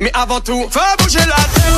Mais avant tout, fais bouger la tête.